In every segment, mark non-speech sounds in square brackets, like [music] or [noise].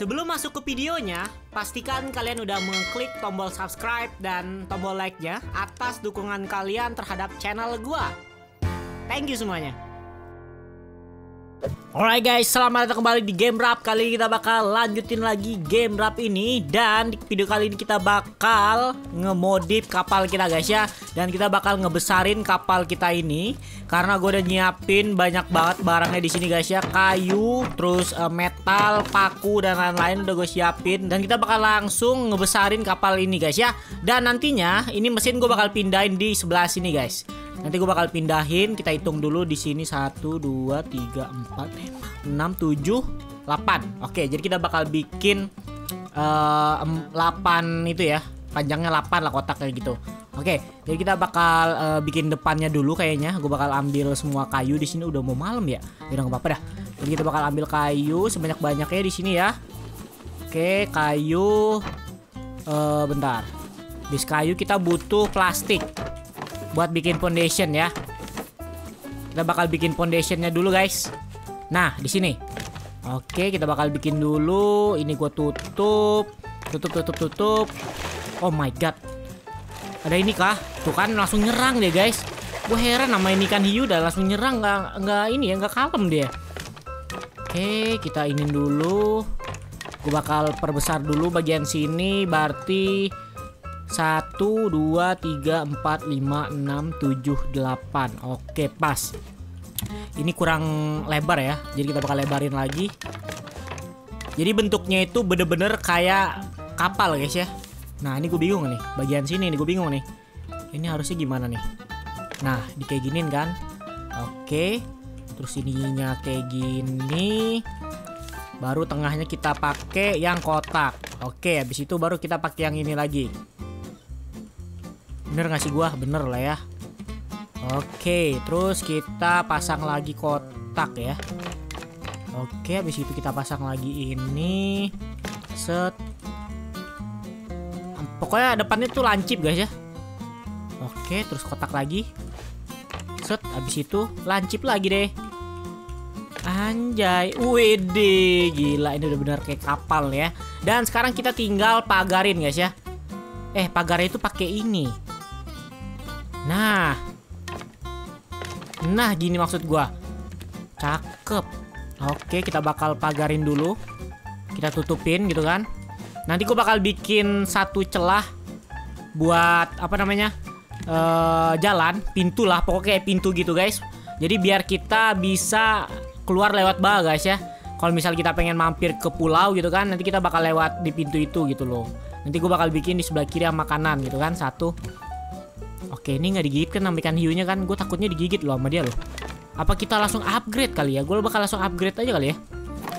Sebelum masuk ke videonya, pastikan kalian udah mengklik tombol subscribe dan tombol like-nya atas dukungan kalian terhadap channel gua. Thank you semuanya. Alright guys, selamat datang kembali di Game Rap. Kali ini kita bakal lanjutin lagi Game Rap ini. Dan di video kali ini kita bakal ngemodif kapal kita guys ya. Dan kita bakal ngebesarin kapal kita ini. Karena gue udah nyiapin banyak banget barangnya di sini guys ya. Kayu, terus uh, metal, paku, dan lain-lain udah gue siapin. Dan kita bakal langsung ngebesarin kapal ini guys ya. Dan nantinya ini mesin gue bakal pindahin di sebelah sini guys Nanti gue bakal pindahin, kita hitung dulu di sini 1 2 3 4 5 6 7 8. Oke, jadi kita bakal bikin uh, 8 itu ya. Panjangnya 8 lah kotak kayak gitu. Oke, jadi kita bakal uh, bikin depannya dulu kayaknya. Gue bakal ambil semua kayu di sini udah mau malam ya. Udah nggak apa-apa dah. Jadi kita bakal ambil kayu sebanyak-banyaknya di sini ya. Oke, kayu uh, bentar. Di kayu kita butuh plastik buat bikin foundation ya. Kita bakal bikin foundationnya dulu guys. Nah di sini. Oke kita bakal bikin dulu. Ini gue tutup, tutup, tutup, tutup. Oh my god. Ada ini kah? Tuh kan langsung nyerang deh guys. Gue heran nama ini kan hiu udah langsung nyerang nggak nggak ini ya nggak kalem dia. Oke kita inin dulu. Gue bakal perbesar dulu bagian sini. Berarti 1, 2, 3, 4, 5, 6, 7, 8 Oke pas. Ini kurang lebar ya Jadi kita bakal lebarin lagi. Jadi bentuknya itu bener-bener kayak kapal guys ya. Nah ini gue bingung nih Bagian sini nih gue bingung nih. Ini harusnya gimana nih? Nah di kayak giniin kan? Oke Terus ininya kayak gini Baru tengahnya kita pakai yang kotak. Oke habis itu baru kita pakai yang ini lagi Bener gak sih gua? Bener lah ya. Oke, terus kita pasang lagi kotak ya. Oke, habis itu kita pasang lagi ini. Set. Pokoknya depannya tuh lancip guys ya. Oke, terus kotak lagi. Set, habis itu lancip lagi deh. Anjay, wede, gila ini udah bener kayak kapal ya. Dan sekarang kita tinggal pagarin guys ya. Eh, pagarnya itu pakai ini. Nah. Nah, gini maksud gua. Cakep. Oke, kita bakal pagarin dulu. Kita tutupin gitu kan. Nanti gua bakal bikin satu celah buat apa namanya? Uh, jalan, pintu lah, pokoknya pintu gitu, guys. Jadi biar kita bisa keluar lewat bawah, guys ya. Kalau misal kita pengen mampir ke pulau gitu kan, nanti kita bakal lewat di pintu itu gitu loh. Nanti gue bakal bikin di sebelah kiri sama kanan gitu kan, satu. Oke, ini nggak digigit kan ikan hiunya kan? Gue takutnya digigit loh sama dia loh. Apa kita langsung upgrade kali ya? Gue bakal langsung upgrade aja kali ya.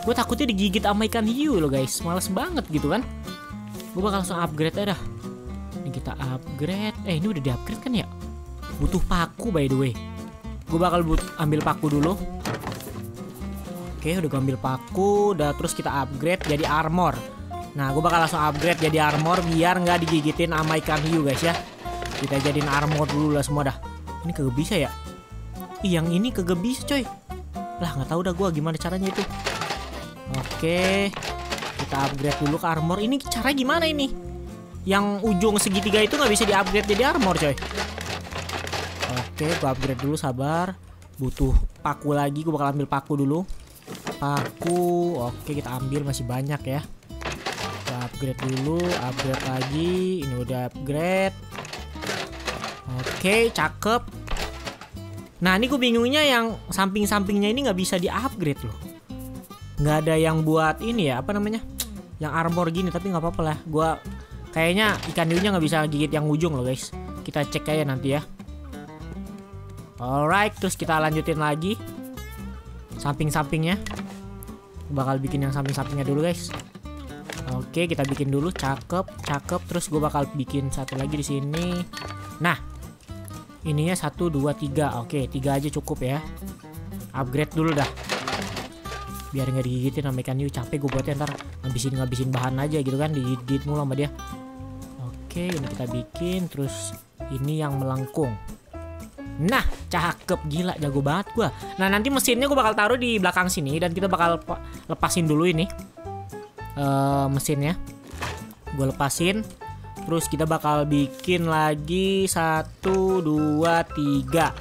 Gue takutnya digigit sama ikan hiu loh guys. Males banget gitu kan? Gue bakal langsung upgrade aja dah. Ini kita upgrade. Eh, ini udah di-upgrade kan ya? Butuh paku by the way. Gue bakal but ambil paku dulu. Oke, udah gue ambil paku. Udah terus kita upgrade jadi armor. Nah, gue bakal langsung upgrade jadi armor biar nggak digigitin sama ikan hiu guys ya. Kita jadiin armor dulu lah semua dah. Ini kagak bisa ya? Ih, yang ini kagak bisa coy. Lah nggak tahu dah gue gimana caranya itu. Oke, kita upgrade dulu ke armor. Ini cara gimana ini? Yang ujung segitiga itu nggak bisa di-upgrade jadi armor coy. Oke, gue upgrade dulu sabar. Butuh paku lagi, gue bakal ambil paku dulu. Paku, oke kita ambil masih banyak ya. Upgrade dulu, upgrade lagi. Ini udah upgrade. Oke, cakep. Nah, ini gue bingungnya yang samping-sampingnya ini nggak bisa di-upgrade loh. Nggak ada yang buat ini ya, apa namanya? Yang armor gini, tapi nggak apa-apa lah. Gue kayaknya ikan hiunya nggak bisa gigit yang ujung loh guys. Kita cek aja nanti ya. Alright, terus kita lanjutin lagi. Samping-sampingnya. Bakal bikin yang samping-sampingnya dulu guys. Oke, kita bikin dulu. Cakep, cakep. Terus gue bakal bikin satu lagi di sini. Nah, ininya satu dua tiga. Oke, tiga aja cukup ya. Upgrade dulu dah. Biar nggak digigitin sama ikan hiu. Capek gue buatnya ntar ngabisin ngabisin bahan aja gitu kan. Digigit mulu sama dia. Oke, ini kita bikin. Terus ini yang melengkung. Nah, cakep gila, jago banget gua. Nah, nanti mesinnya gue bakal taruh di belakang sini dan kita bakal lepasin dulu ini. uh, mesinnya. Gue lepasin. Terus kita bakal bikin lagi satu, dua, tiga.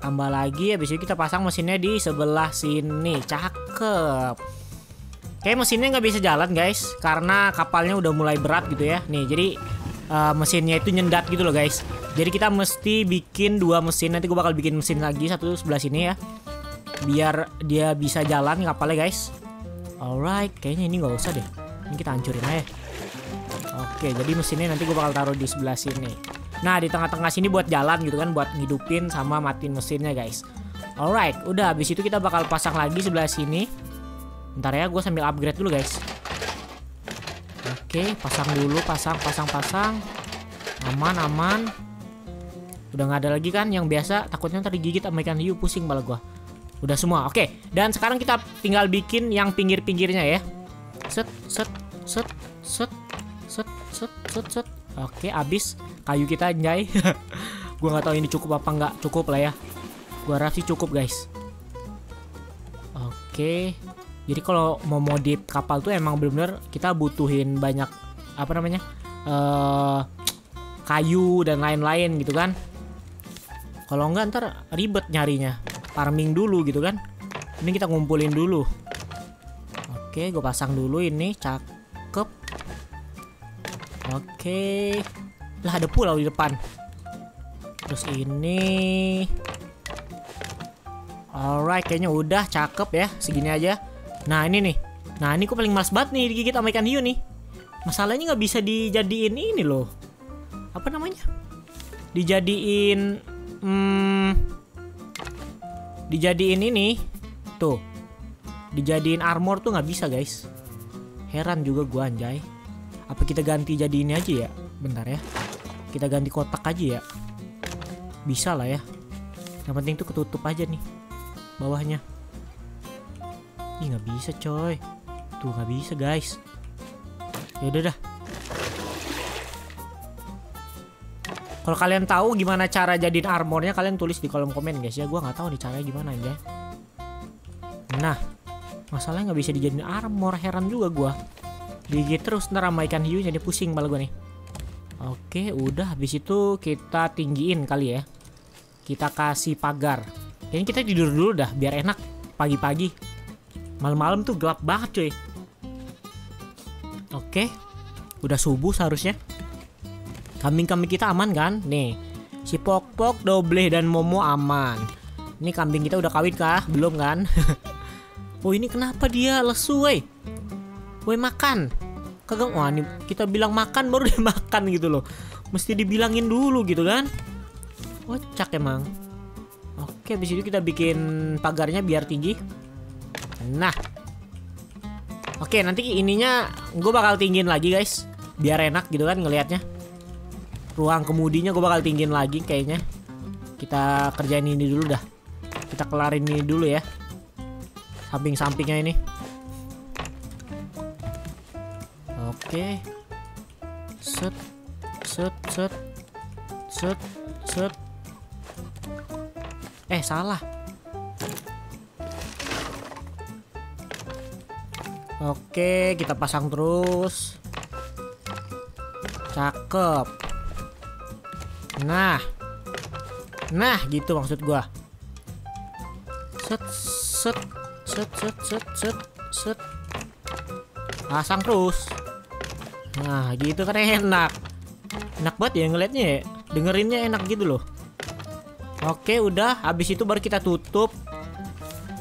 Tambah lagi, habis itu kita pasang mesinnya di sebelah sini. Cakep. Kayak mesinnya nggak bisa jalan guys, karena kapalnya udah mulai berat gitu ya. Nih, jadi uh, mesinnya itu nyendat gitu loh guys. Jadi kita mesti bikin dua mesin. Nanti gue bakal bikin mesin lagi satu sebelah sini ya, biar dia bisa jalan kapalnya guys. Alright, kayaknya ini nggak usah deh. Ini kita hancurin aja. Oke, jadi mesinnya nanti gue bakal taruh di sebelah sini. Nah, di tengah-tengah sini buat jalan gitu kan, buat ngidupin sama matiin mesinnya guys. Alright, udah habis itu kita bakal pasang lagi sebelah sini. Ntar ya, gue sambil upgrade dulu guys. Oke, pasang dulu, pasang, pasang, pasang. Aman, aman. Udah nggak ada lagi kan yang biasa, takutnya ntar digigit sama ikan hiu, pusing malah gue. Udah semua, oke. Dan sekarang kita tinggal bikin yang pinggir-pinggirnya ya. Set, set, set, set, set set set set oke abis. Kayu kita anjay. [laughs] Gua nggak tahu ini cukup apa nggak. Cukup lah ya. Gua rasa cukup guys. Oke. Jadi kalau mau modif kapal tuh emang bener-bener kita butuhin banyak apa namanya uh, kayu dan lain-lain gitu kan. Kalau enggak ntar ribet nyarinya. Farming dulu gitu kan. Ini kita ngumpulin dulu. Oke gue pasang dulu ini cakep Oke. Lah ada pulau di depan. Terus ini. Alright, kayaknya udah cakep ya, segini aja. Nah ini nih, nah ini kok paling mas banget nih digigit sama ikan hiu nih. Masalahnya nggak bisa dijadiin ini loh. Apa namanya? Dijadiin, hmm, dijadiin ini, tuh, dijadiin armor tuh nggak bisa guys. Heran juga gua anjay. Apa kita ganti jadi ini aja ya? Bentar ya. Kita ganti kotak aja ya. Bisa lah ya. Yang penting tuh ketutup aja nih. Bawahnya. Ih nggak bisa coy. Tuh nggak bisa guys. Ya udah dah. Kalau kalian tahu gimana cara jadiin armornya kalian tulis di kolom komen guys ya. Gua nggak tahu nih caranya gimana ya. Nah, masalahnya nggak bisa dijadiin armor heran juga gua. Gigit terus ntar ikan hiu jadi pusing malah gue nih. Oke, udah habis itu kita tinggiin kali ya. Kita kasih pagar. Kayaknya kita tidur dulu dah biar enak pagi-pagi. Malam-malam tuh gelap banget cuy. Oke. Udah subuh seharusnya. Kambing-kambing kita aman kan? Nih. Si Pok-Pok, Doble dan Momo aman. Ini kambing kita udah kawin kah? Belum kan? [laughs] oh ini kenapa dia lesu weh? Woi makan. Kagak wah nih kita bilang makan baru [laughs] dia makan gitu loh. Mesti dibilangin dulu gitu kan. Kocak emang. Oke habis itu kita bikin pagarnya biar tinggi. Nah. Oke nanti ininya gue bakal tinggiin lagi guys. Biar enak gitu kan ngelihatnya ruang kemudinya gue bakal tinggiin lagi kayaknya. Kita kerjain ini dulu dah. Kita kelarin ini dulu ya. Samping-sampingnya ini Oke. Set. Set, set. Set, set. Eh, salah. Oke, kita pasang terus. Cakep. Nah. Nah, gitu maksud gua. Set, set, set, set, set, set, set. Pasang terus. Nah gitu kan enak. Enak banget ya ngeliatnya ya. Dengerinnya enak gitu loh. Oke udah. Habis itu baru kita tutup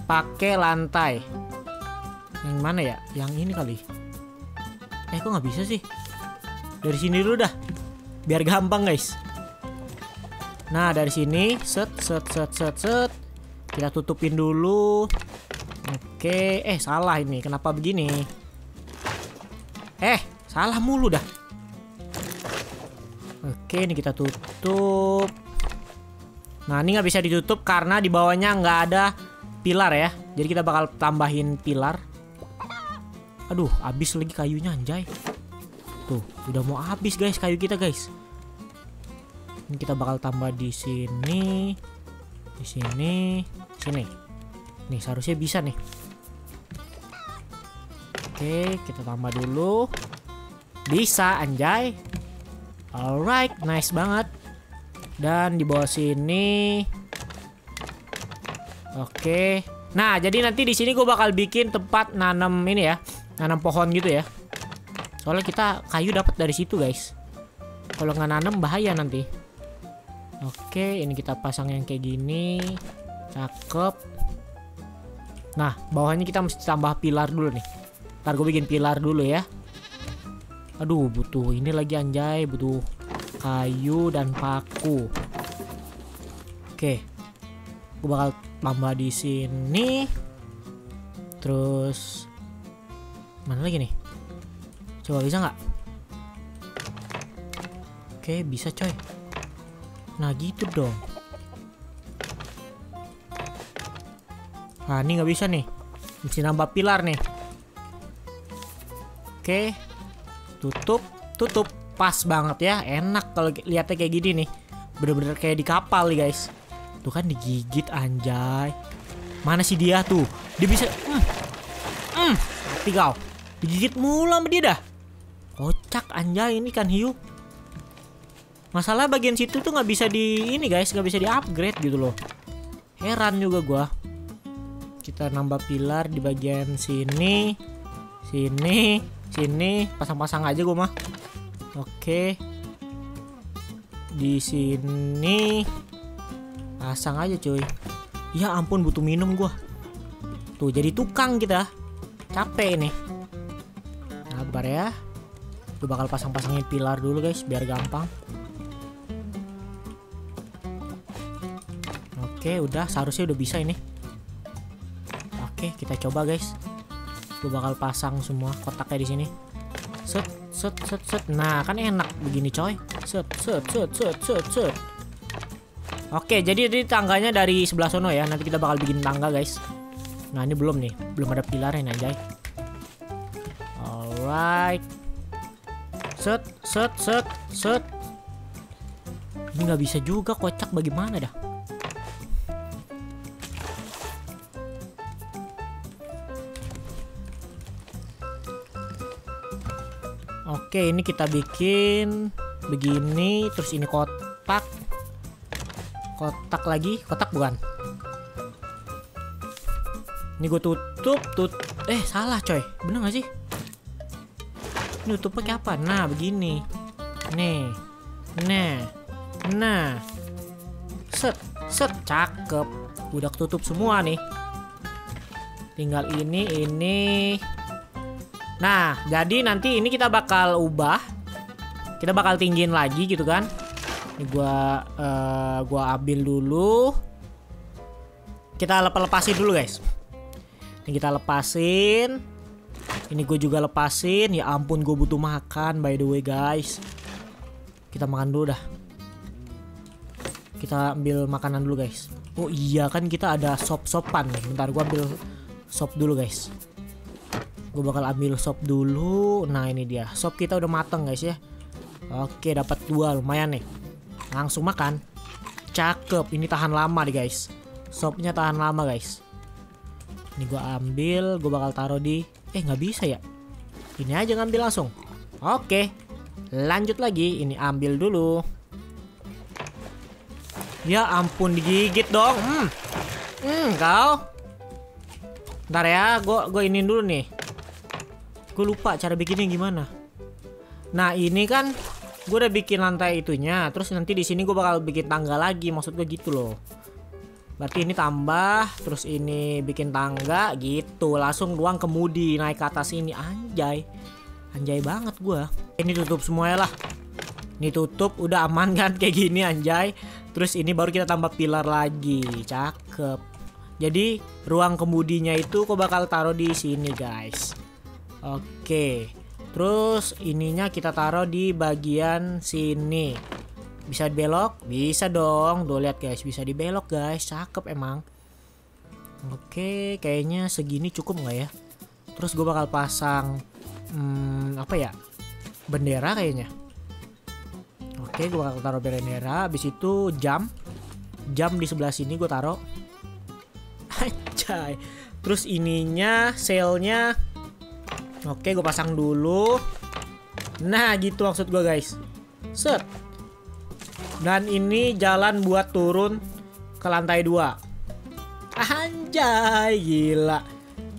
pakai lantai. Yang mana ya? Yang ini kali. Eh kok nggak bisa sih? Dari sini dulu dah. Biar gampang guys. Nah dari sini Set set set set set. Kita tutupin dulu. Oke. Eh salah ini. Kenapa begini? Eh Salah mulu dah. Oke, ini kita tutup. Nah, ini nggak bisa ditutup karena di bawahnya nggak ada pilar ya. Jadi kita bakal tambahin pilar. Aduh, habis lagi kayunya anjay. Tuh, udah mau habis guys kayu kita guys. Ini kita bakal tambah di sini, di sini, sini. Nih, seharusnya bisa nih. Oke, Oke, kita tambah dulu. Bisa, anjay. Alright, nice banget. Dan di bawah sini. Oke. Nah, jadi nanti di sini gue bakal bikin tempat nanam ini ya, nanam pohon gitu ya. Soalnya kita kayu dapat dari situ, guys. Kalau nggak nanam bahaya nanti. Oke, ini kita pasang yang kayak gini. Cakep. Nah, bawahnya kita mesti tambah pilar dulu nih. Ntar gue bikin pilar dulu ya. Aduh, butuh ini lagi anjay, butuh kayu dan paku. Oke. Gue bakal tambah di sini. Terus mana lagi nih? Coba bisa nggak? Oke, bisa coy. Nah gitu dong. Nah ini nggak bisa nih. Mesti nambah pilar nih. Oke, tutup tutup. Pas banget ya enak kalau lihatnya kayak gini nih. Bener-bener kayak di kapal nih guys. Tuh kan digigit anjay. Mana sih dia tuh? Dia bisa hmm, hmm, mati kau. Digigit mulu sama dia dah. Kocak anjay ini kan hiu. Masalah bagian situ tuh nggak bisa di ini guys. Nggak bisa di upgrade gitu loh. Heran juga gua. Kita nambah pilar di bagian sini sini sini pasang-pasang aja gue mah. Oke. Di sini pasang aja cuy. Ya ampun butuh minum gue tuh jadi tukang kita. Capek nih sabar ya. Gue bakal pasang-pasangin pilar dulu guys biar gampang. Oke udah. Seharusnya udah bisa ini. Oke kita coba guys gue bakal pasang semua kotaknya di sini. Set set set set. Nah kan enak begini coy. Set set set set set set. Oke jadi jadi tangganya dari sebelah sono ya. Nanti kita bakal bikin tangga guys. Nah ini belum nih. Belum ada pilarnya anjay. Alright. Set set set set. Ini nggak bisa juga kocak. Bagaimana dah Oke, ini kita bikin begini, terus ini kotak. Kotak lagi, kotak bukan? Ini gue tutup, tut. Eh, salah coy. Bener gak sih? Ini tutup pakai apa? Nah, begini. Nih. Nah. Nah. Set, set, cakep. Udah tutup semua nih. Tinggal ini, ini, Nah, jadi nanti ini kita bakal ubah. Kita bakal tinggiin lagi gitu kan. Ini gua uh, gua ambil dulu. Kita lepas-lepasin dulu, guys. Ini kita lepasin. Ini gue juga lepasin. Ya ampun, gue butuh makan by the way, guys. Kita makan dulu dah. Kita ambil makanan dulu, guys. Oh iya kan kita ada sop-sopan. Bentar gue ambil sop dulu, guys gue bakal ambil sop dulu. Nah ini dia. Sop kita udah mateng guys ya. Oke dapat dua. Lumayan nih. Langsung makan. Cakep. Ini tahan lama nih guys. Sopnya tahan lama guys. Ini gue ambil. Gue bakal taruh di eh nggak bisa ya? Ini aja ngambil langsung. Oke. Lanjut lagi. Ini ambil dulu. Ya ampun digigit dong. Hmm, hmm kau. Ntar ya gue gue ini dulu nih Gue lupa cara bikinnya gimana. Nah ini kan gue udah bikin lantai itunya. Terus nanti di sini gue bakal bikin tangga lagi. Maksud gue gitu loh. Berarti ini tambah, terus ini bikin tangga gitu. Langsung ruang kemudi naik ke atas ini. Anjay. Anjay banget gue. Ini tutup semuanya lah. Ini tutup udah aman kan [laughs] kayak gini anjay. Terus ini baru kita tambah pilar lagi. Cakep. Jadi ruang kemudinya itu kok bakal taruh di sini guys. Oke. Terus ininya kita taruh di bagian sini. Bisa dibelok? Bisa dong. Tuh lihat guys, bisa dibelok guys. Cakep emang. Oke, kayaknya segini cukup nggak ya? Terus gue bakal pasang hmm, apa ya? Bendera kayaknya. Oke, gue bakal taruh bendera. Habis itu jam. Jam di sebelah sini gue taruh. [laughs] Anjay. Terus ininya, sailnya Oke, gue pasang dulu. Nah, gitu maksud gue guys. Set. Dan ini jalan buat turun ke lantai 2. Anjay, gila.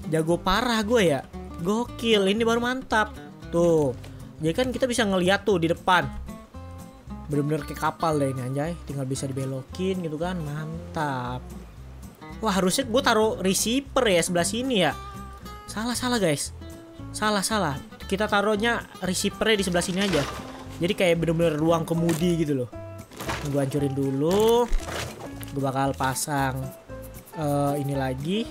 Jago parah gue ya. Gokil, ini baru mantap. Tuh. Jadi kan kita bisa ngeliat tuh di depan bener-bener kayak kapal deh ini anjay tinggal bisa dibelokin gitu kan mantap wah harusnya gue taruh receiver ya sebelah sini ya salah salah guys salah salah. Kita taruhnya receivernya di sebelah sini aja. Jadi kayak bener-bener ruang kemudi gitu loh. Gue hancurin dulu. Gue bakal pasang uh, ini lagi.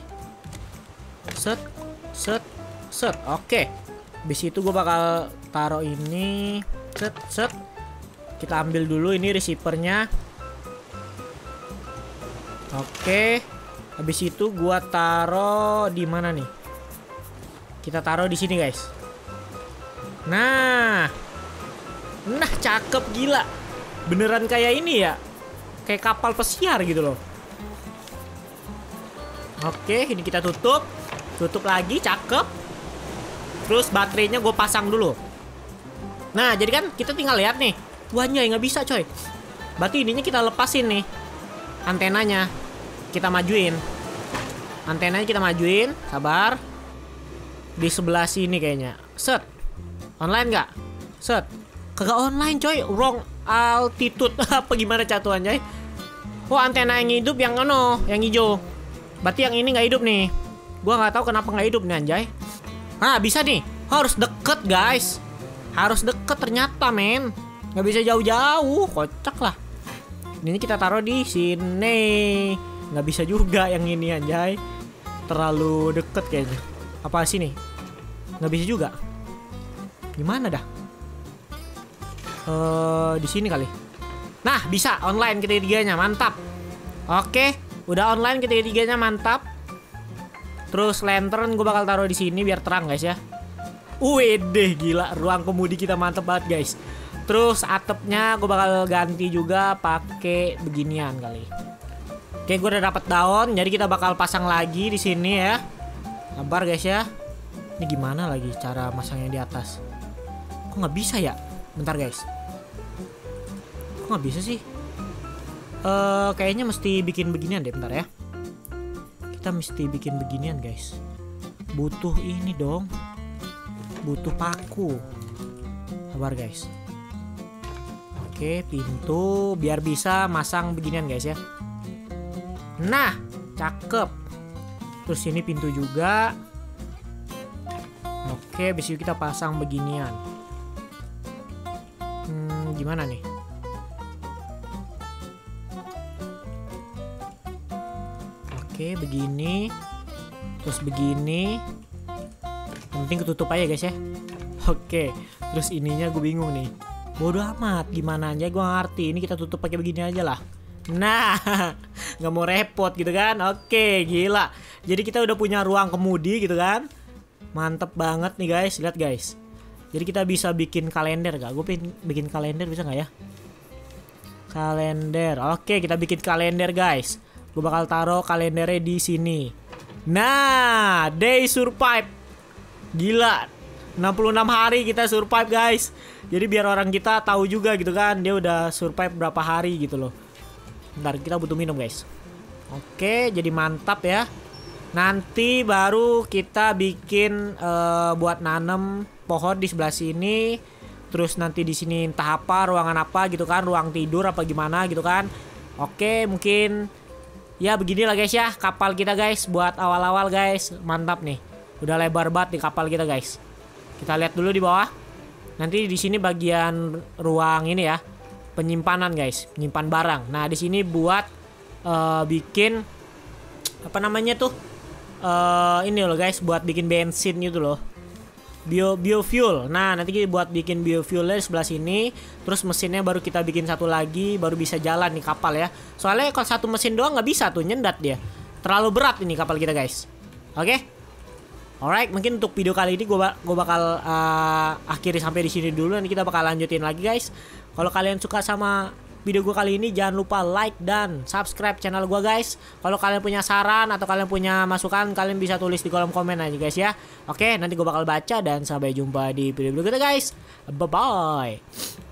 Set set set. Oke. Okay. Bis itu gue bakal taruh ini. Set set. Kita ambil dulu ini receivernya. Oke. Habis itu gua taruh di mana nih kita taruh di sini guys nah nah cakep gila beneran kayak ini ya kayak kapal pesiar gitu loh oke ini kita tutup tutup lagi cakep terus baterainya gue pasang dulu nah jadi kan kita tinggal lihat nih Wanya nggak bisa coy. Berarti ininya kita lepasin nih. Antenanya. Kita majuin. Antenanya kita majuin. Sabar. Di sebelah sini kayaknya. Set. Online nggak? Set. Kagak online coy. Wrong altitude. [laughs] Apa gimana catuannya? Oh antena yang hidup yang ano, yang hijau. Berarti yang ini nggak hidup nih. Gua nggak tahu kenapa nggak hidup nih anjay. Ah bisa nih. Harus deket guys. Harus deket ternyata men nggak bisa jauh-jauh kocak lah ini kita taruh di sini nggak bisa juga yang ini anjay terlalu deket kayaknya apa sini? Nggak bisa juga? Gimana dah? Uh, di sini kali. Nah bisa. Online ketiganya mantap. Oke udah online ketiganya mantap. Terus lantern gue bakal taruh di sini biar terang guys ya. Wede gila. Ruang kemudi kita mantep banget guys. Terus atapnya gue bakal ganti juga pakai beginian kali. Oke, gue udah dapat daun, jadi kita bakal pasang lagi di sini ya. Sabar guys ya. Ini gimana lagi cara masangnya di atas? Kok nggak bisa ya? Bentar guys. Kok nggak bisa sih? Uh, kayaknya mesti bikin beginian deh, bentar ya. Kita mesti bikin beginian guys. Butuh ini dong. Butuh paku. Sabar guys. Oke, pintu biar bisa masang beginian guys ya. Nah, cakep. Terus ini pintu juga. Oke, besok kita pasang beginian. Hmm, gimana nih? Oke, begini. Terus begini. Yang penting ketutup aja guys ya. Oke, terus ininya gue bingung nih Bodoh amat, gimana aja gue ngerti. Ini kita tutup pakai begini aja lah. Nah, [laughs] nggak mau repot gitu kan? Oke, gila. Jadi kita udah punya ruang kemudi gitu kan? Mantep banget nih guys, lihat guys. Jadi kita bisa bikin kalender gak? Gue bikin kalender bisa nggak ya? Kalender, oke kita bikin kalender guys. Gue bakal taruh kalendernya di sini. Nah, day survive. Gila, 66 hari kita survive guys. Jadi biar orang kita tahu juga gitu kan dia udah survive berapa hari gitu loh. Ntar kita butuh minum guys. Oke, jadi mantap ya. Nanti baru kita bikin uh, buat nanem pohon di sebelah sini. Terus nanti di sini entah apa ruangan apa gitu kan, ruang tidur apa gimana gitu kan. Oke, mungkin ya beginilah guys ya kapal kita guys buat awal-awal guys. Mantap nih. Udah lebar banget di kapal kita guys. Kita lihat dulu di bawah. Nanti di sini bagian ruang ini ya, penyimpanan guys, menyimpan barang. Nah di sini buat uh, bikin apa namanya tuh? Uh, ini loh guys, buat bikin bensin gitu loh. Bio biofuel. Nah nanti kita buat bikin biofuel di sebelah sini. Terus mesinnya baru kita bikin satu lagi, baru bisa jalan nih kapal ya. Soalnya kalau satu mesin doang nggak bisa tuh nyendat dia. Terlalu berat ini kapal kita guys. Oke? Okay? Alright, mungkin untuk video kali ini gue gua bakal uh, akhiri sampai di sini dulu. Nanti kita bakal lanjutin lagi guys. Kalau kalian suka sama video gue kali ini. Jangan lupa like dan subscribe channel gue guys. Kalau kalian punya saran atau kalian punya masukan, kalian bisa tulis di kolom komen aja guys ya. Oke, nanti gue bakal baca dan sampai jumpa di video berikutnya guys. Bye bye.